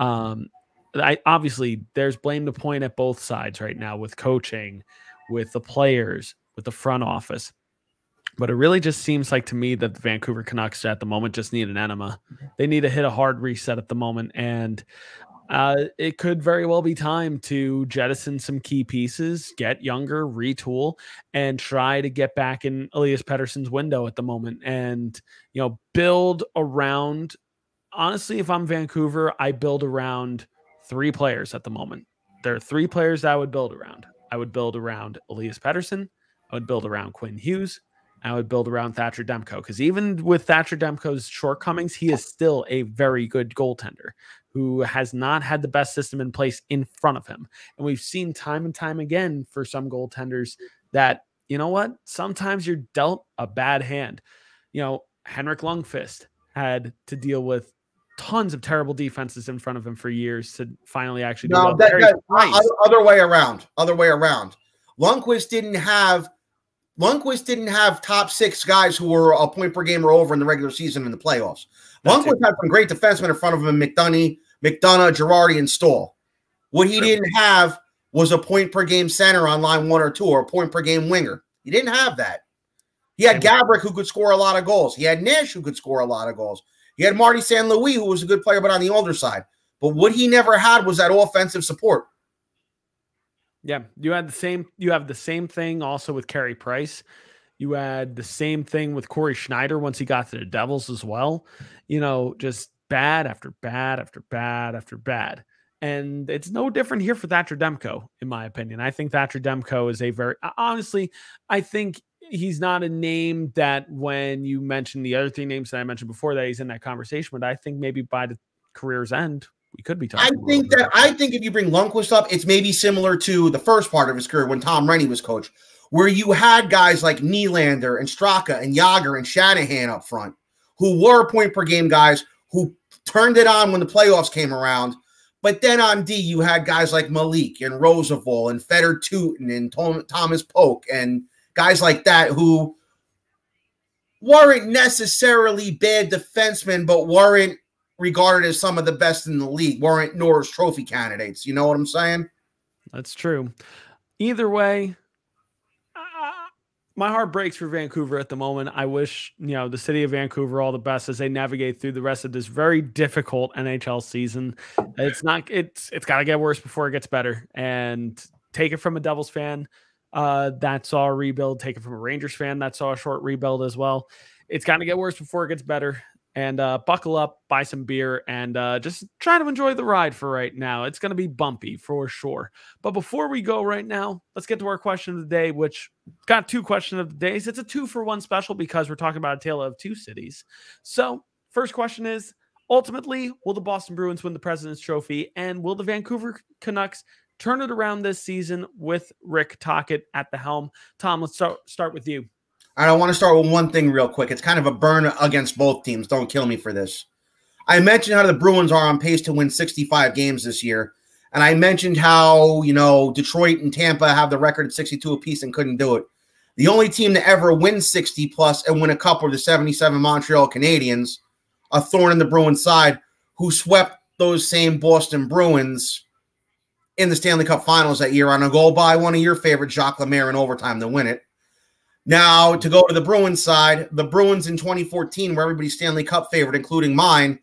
Um, I obviously there's blame to point at both sides right now with coaching, with the players, with the front office. But it really just seems like to me that the Vancouver Canucks at the moment just need an enema. They need to hit a hard reset at the moment. And uh, it could very well be time to jettison some key pieces, get younger, retool, and try to get back in Elias Pettersson's window at the moment and, you know, build around. Honestly, if I'm Vancouver, I build around three players at the moment. There are three players I would build around. I would build around Elias Pettersson. I would build around Quinn Hughes. I would build around Thatcher Demko because even with Thatcher Demko's shortcomings, he is still a very good goaltender who has not had the best system in place in front of him. And we've seen time and time again for some goaltenders that, you know what, sometimes you're dealt a bad hand. You know, Henrik Lundqvist had to deal with tons of terrible defenses in front of him for years to finally actually no, that, that, other, other way around. Other way around. Lundqvist didn't have Lundqvist didn't have top six guys who were a point per game or over in the regular season in the playoffs. Lundqvist had some great defensemen in front of him: McDonagh, McDonagh, Girardi, and Staal. What he didn't have was a point per game center on line one or two, or a point per game winger. He didn't have that. He had Gaborik who could score a lot of goals. He had Nash who could score a lot of goals. He had Marty St. Louis who was a good player, but on the older side. But what he never had was that offensive support. Yeah, you had the same. You have the same thing also with Carey Price. You had the same thing with Cory Schneider once he got to the Devils as well. You know, just bad after bad after bad after bad. And it's no different here for Thatcher Demko, in my opinion. I think Thatcher Demko is a very honestly, I think he's not a name that when you mention the other three names that I mentioned before that he's in that conversation, but I think maybe by the career's end, we could be talking. I think that I think if you bring Lundqvist up, it's maybe similar to the first part of his career when Tom Renney was coach, where you had guys like Nylander and Straka and Jagr and Shanahan up front, who were point per game guys who turned it on when the playoffs came around. But then on D, you had guys like Malik and Roosevelt and Fedor Tyutin and Tom, Thomas Pock and guys like that who weren't necessarily bad defensemen, but weren't regarded as some of the best in the league, weren't Norris Trophy candidates. You know what I'm saying? That's true. Either way, my heart breaks for Vancouver at the moment. I wish, you know, the city of Vancouver all the best as they navigate through the rest of this very difficult NHL season. It's not it's it's got to get worse before it gets better. And take it from a Devils fan uh that saw a rebuild, take it from a Rangers fan that saw a short rebuild as well. It's got to get worse before it gets better and uh, buckle up, buy some beer, and uh, just try to enjoy the ride for right now. It's going to be bumpy for sure. But before we go right now, let's get to our question of the day, which got two questions of the days. It's a two for one special because we're talking about a tale of two cities. So, first question is ultimately, will the Boston Bruins win the President's Trophy? And will the Vancouver Canucks turn it around this season with Rick Tocchet at the helm? Tom, let's start, start with you. I want to start with one thing real quick. It's kind of a burn against both teams. Don't kill me for this. I mentioned how the Bruins are on pace to win 65 games this year. And I mentioned how, you know, Detroit and Tampa have the record at 62 apiece and couldn't do it. The only team to ever win 60 plus and win a cup were the 77 Montreal Canadiens, a thorn in the Bruins side, who swept those same Boston Bruins in the Stanley Cup finals that year on a goal by one of your favorite Jacques Lemaire in overtime to win it. Now, to go to the Bruins side, the Bruins in 2014 were everybody's Stanley Cup favorite, including mine.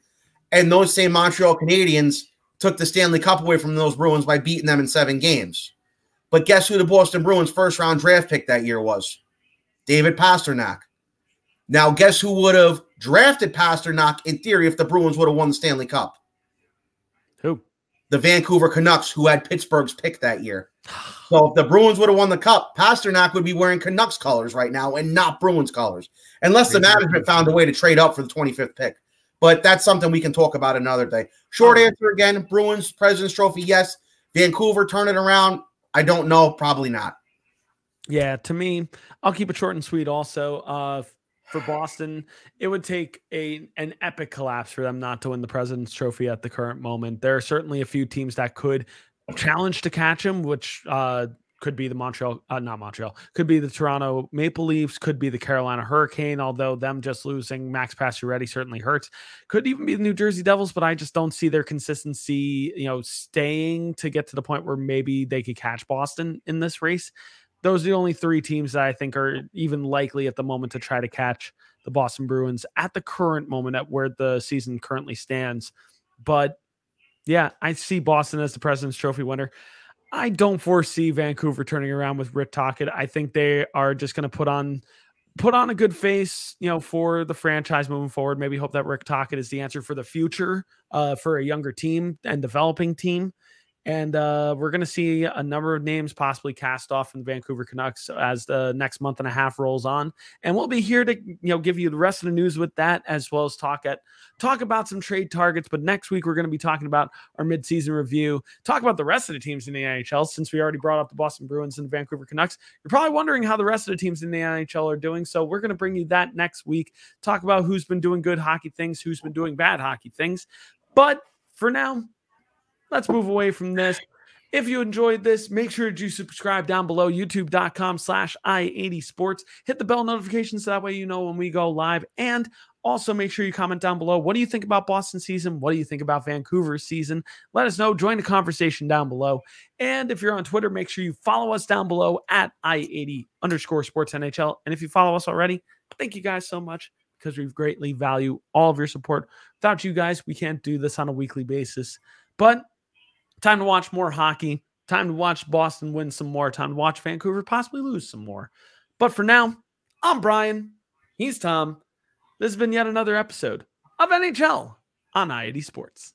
And those same Montreal Canadiens took the Stanley Cup away from those Bruins by beating them in seven games. But guess who the Boston Bruins first round draft pick that year was? David Pastrnak. Now, guess who would have drafted Pastrnak in theory if the Bruins would have won the Stanley Cup? Who? The Vancouver Canucks, who had Pittsburgh's pick that year. So if the Bruins would have won the cup, Pastrnak would be wearing Canucks colors right now and not Bruins colors, unless the management found a way to trade up for the 25th pick. But that's something we can talk about another day. Short answer again: Bruins President's Trophy, yes. Vancouver turn it around. I don't know, probably not. Yeah, to me, I'll keep it short and sweet. Also, uh, for Boston, it would take a an epic collapse for them not to win the President's Trophy at the current moment. There are certainly a few teams that could challenge to catch him, which uh, could be the Montreal, uh, not Montreal, could be the Toronto Maple Leafs, could be the Carolina Hurricane, although them just losing Max Pacioretty certainly hurts. Could even be the New Jersey Devils, but I just don't see their consistency, you know, staying to get to the point where maybe they could catch Boston in this race. Those are the only three teams that I think are even likely at the moment to try to catch the Boston Bruins at the current moment at where the season currently stands. But yeah, I see Boston as the President's Trophy winner. I don't foresee Vancouver turning around with Rick Tocchet. I think they are just going to put on put on a good face, you know, for the franchise moving forward. Maybe hope that Rick Tocchet is the answer for the future uh, for a younger team and developing team. And uh, we're going to see a number of names possibly cast off in the Vancouver Canucks as the next month and a half rolls on. And we'll be here to you know give you the rest of the news with that, as well as talk at talk about some trade targets. But next week we're going to be talking about our midseason review, talk about the rest of the teams in the NHL. Since we already brought up the Boston Bruins and the Vancouver Canucks, you're probably wondering how the rest of the teams in the NHL are doing. So we're going to bring you that next week. Talk about who's been doing good hockey things, who's been doing bad hockey things. But for now, let's move away from this. If you enjoyed this, make sure to subscribe down below, youtube.com slash i80 sports. Hit the bell notifications so that way you know when we go live. And also make sure you comment down below. What do you think about Boston season? What do you think about Vancouver season? Let us know. Join the conversation down below. And if you're on Twitter, make sure you follow us down below at i80 underscore sports NHL. And if you follow us already, thank you guys so much because we greatly value all of your support. Without you guys, we can't do this on a weekly basis. But Time to watch more hockey. Time to watch Boston win some more. Time to watch Vancouver possibly lose some more. But for now, I'm Brian. He's Tom. This has been yet another episode of NHL on i80 Sports.